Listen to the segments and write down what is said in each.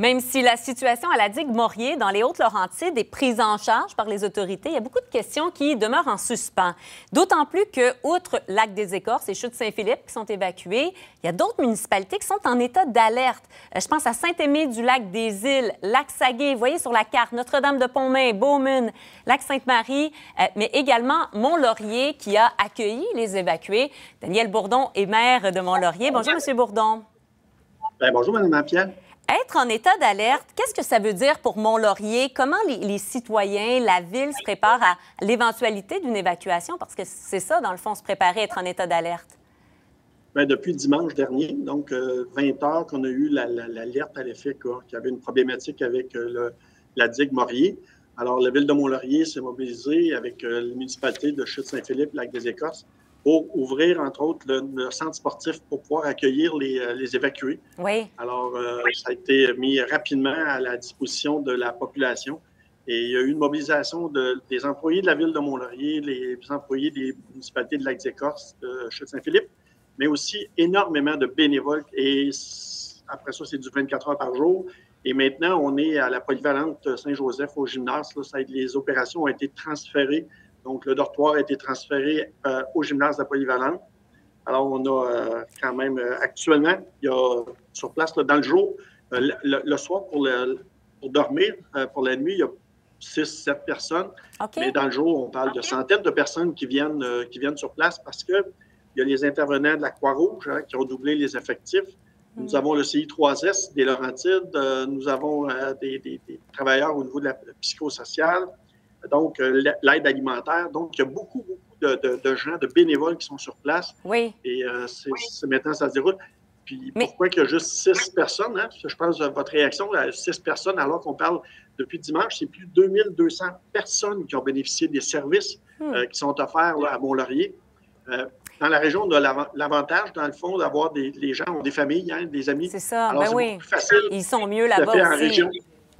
Même si la situation à la digue Maurier dans les Hautes-Laurentides est prise en charge par les autorités, il y a beaucoup de questions qui demeurent en suspens. D'autant plus que, outre Lac des Écorces et Chute Saint-Philippe qui sont évacuées, il y a d'autres municipalités qui sont en état d'alerte. Euh, je pense à Saint-Aimé-du-Lac des Îles, Lac-Saguet, vous voyez sur la carte, Notre-Dame-de-Pontmain, Beaumune, Lac-Sainte-Marie, euh, mais également Mont-Laurier qui a accueilli les évacués. Daniel Bourdon est maire de Mont-Laurier. Bonjour, Monsieur Bourdon. Bien, bonjour, Mme Pierre. Être en état d'alerte, qu'est-ce que ça veut dire pour Mont-Laurier? Comment les, citoyens, la ville se préparent à l'éventualité d'une évacuation? Parce que c'est ça, dans le fond, se préparer à être en état d'alerte. Bien, depuis dimanche dernier, donc 20 euh, heures, qu'on a eu l'alerte à l'effet qu'il y avait une problématique avec euh, la digue Maurier. Alors, la ville de Mont-Laurier s'est mobilisée avec euh, la municipalité de Chute-Saint-Philippe, Lac des Écorces, pour ouvrir, entre autres, le, centre sportif pour pouvoir accueillir les, euh, les évacués. Oui. Alors, euh, ça a été mis rapidement à la disposition de la population. Et il y a eu une mobilisation de, des employés de la ville de Mont-Laurier, les employés des municipalités de Lac-des-Corses, de Chute-Saint-Philippe, mais aussi énormément de bénévoles. Et après ça, c'est du 24 heures par jour. Et maintenant, on est à la polyvalente Saint-Joseph au gymnase. Là, ça, les opérations ont été transférées donc, le dortoir a été transféré euh, au gymnase de la Polyvalente. Alors, on a euh, quand même, euh, actuellement, il y a sur place, dans le jour, le, soir, pour, dormir, pour la nuit, il y a 6-7 personnes. Mais dans le jour, on parle de centaines de personnes qui viennent, qui viennent sur place parce qu'il y a les intervenants de la Croix-Rouge hein, qui ont doublé les effectifs. Nous hmm. avons le CI3S des Laurentides. nous avons des, des, travailleurs au niveau de la psychosociale donc euh, l'aide alimentaire. Donc, il y a beaucoup, beaucoup de, gens, de bénévoles qui sont sur place. Oui. Et euh, c'est maintenant, ça se déroule. Puis pourquoi il y a juste six personnes? Hein? Je pense votre réaction, six personnes, alors qu'on parle depuis dimanche, c'est plus de 2200 personnes qui ont bénéficié des services hmm. euh, qui sont offerts à Mont-Laurier. dans la région, on a l'avantage, dans le fond, d'avoir des les gens ont des familles, hein, des amis. C'est ça, alors, ben oui. Facile Ils sont mieux là-bas aussi. En région.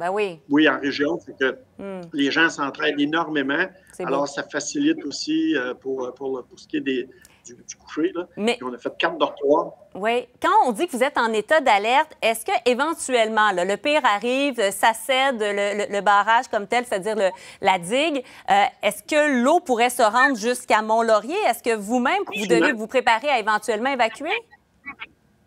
Ben oui. Oui, en région, c'est que hmm. les gens s'entraident énormément. Alors, ça facilite aussi euh, pour, pour, pour, ce qui est des, du, coucher. Là. Mais, on a fait quatre dortoirs. Oui. Quand on dit que vous êtes en état d'alerte, est-ce que éventuellement, le pire arrive, ça cède le, barrage comme tel, c'est-à-dire la digue, euh, est-ce que l'eau pourrait se rendre jusqu'à Mont-Laurier? Est-ce que vous-même, vous devez vous préparer à éventuellement évacuer?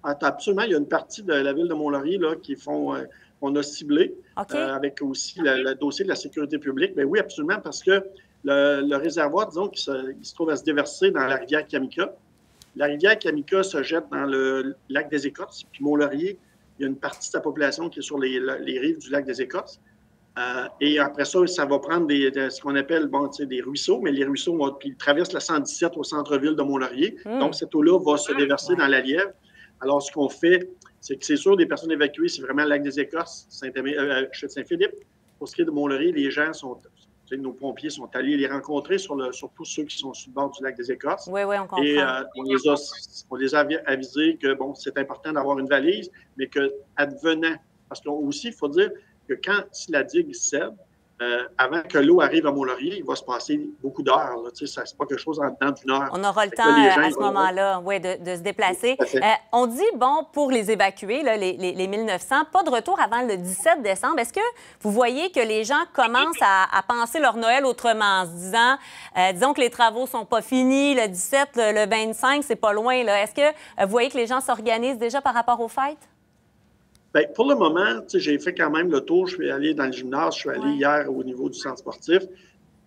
Absolument. Il y a une partie de la ville de Mont-Laurier qui font... Euh, on a ciblé euh, avec aussi le dossier de la sécurité publique. Mais oui, absolument, parce que le, réservoir, disons, qui se, trouve à se déverser dans la rivière Kamika. La rivière Kamika se jette dans le lac des Écorces, puis Mont-Laurier, il y a une partie de sa population qui est sur les, rives du lac des Écorces. Euh, et après ça, ça va prendre des, ce qu'on appelle bon, des ruisseaux, mais les ruisseaux vont, ils traversent la 117 au centre-ville de Mont-Laurier. Hmm. Donc, cette eau-là va se déverser dans la Lièvre. Alors, ce qu'on fait, c'est que c'est sûr, des personnes évacuées, c'est vraiment le lac des Écorces, Saint-Philippe. Euh, euh, Pour ce qui est de Mont-Laurier, les gens sont, nos pompiers sont allés les rencontrer, sur le, surtout ceux qui sont sur le bord du lac des Écorces. Oui, oui, on comprend. Et euh, on, les a, on les a avisés que, bon, c'est important d'avoir une valise, mais que, advenant, parce qu'aussi, il faut dire que quand, si la digue cède, euh, avant que l'eau arrive à Mont-Laurier, il va se passer beaucoup d'heures. Ce n'est pas quelque chose en temps d'une heure. On aura le temps à ce moment-là ouais, de, se déplacer. Euh, on dit, bon, pour les évacuer, les, les, 1900, pas de retour avant le 17 décembre. Est-ce que vous voyez que les gens commencent à, penser leur Noël autrement, en se disant, euh, disons que les travaux sont pas finis, le 17, le, 25, c'est pas loin. Est-ce que vous voyez que les gens s'organisent déjà par rapport aux fêtes? Bien, pour le moment, j'ai fait quand même le tour. Je suis allé dans le gymnase, je suis allé hier au niveau du centre sportif.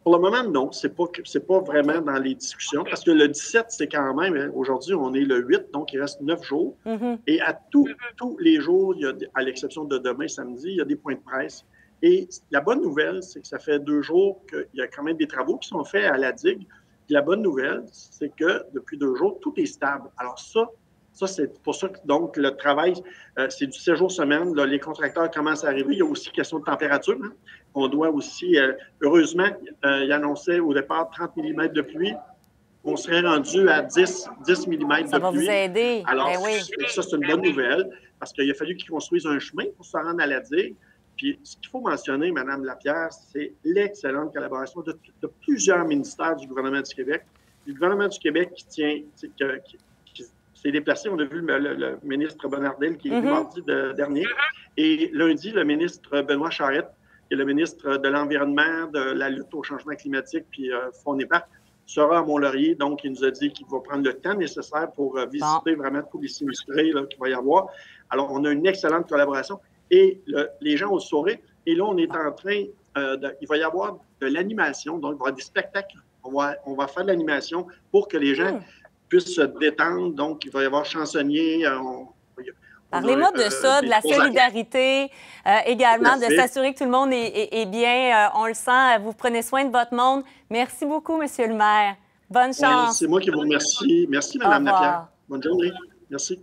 Pour le moment, non, c'est pas pas vraiment dans les discussions parce que le 17, c'est quand même, hein, aujourd'hui, on est le 8, donc il reste 9 jours. Mm-hmm. Et à tous les jours, il y a, à l'exception de demain, samedi, il y a des points de presse. Et la bonne nouvelle, c'est que ça fait deux jours qu'il y a quand même des travaux qui sont faits à la digue. la bonne nouvelle, c'est que depuis deux jours, tout est stable. Alors ça, ça, c'est pour ça que donc le travail, euh, c'est du séjour semaine. les contracteurs commencent à arriver. Il y a aussi question de température. Hein. On doit aussi, euh, heureusement, euh, il annonçait au départ 30 mm de pluie. On serait rendu à 10, 10 mm de pluie. Ça va vous aider. Alors, ben oui. ça, c'est une bonne nouvelle parce qu'il a fallu qu'ils construisent un chemin pour se rendre à la digue. Puis, ce qu'il faut mentionner, Mme Lapierre, c'est l'excellente collaboration de, plusieurs ministères du gouvernement du Québec. Le gouvernement du Québec qui tient, qui, s'est déplacé. On a vu le, ministre Bonnardel qui est venu mm-hmm. mardi dernier. Et lundi, le ministre Benoît Charette, qui est le ministre de l'Environnement, de la lutte au changement climatique, puis euh, sera à Mont-Laurier. Donc, il nous a dit qu'il va prendre le temps nécessaire pour euh, visiter vraiment tous les sinistrés qu'il va y avoir. Alors, on a une excellente collaboration. Et les gens au soirées, et là, on est en train, euh, de, il va y avoir de l'animation, donc il va y avoir des spectacles. On va, on va faire de l'animation pour que les gens puissent se détendre. Donc, il va y avoir chansonniers. Euh, Parlez-moi de ça, de la solidarité, également, de s'assurer que tout le monde est, bien. on le sent, vous prenez soin de votre monde. Merci beaucoup, Monsieur le maire. Bonne chance. C'est moi qui vous remercie. Merci, Madame Lapierre. Bonne journée. Merci.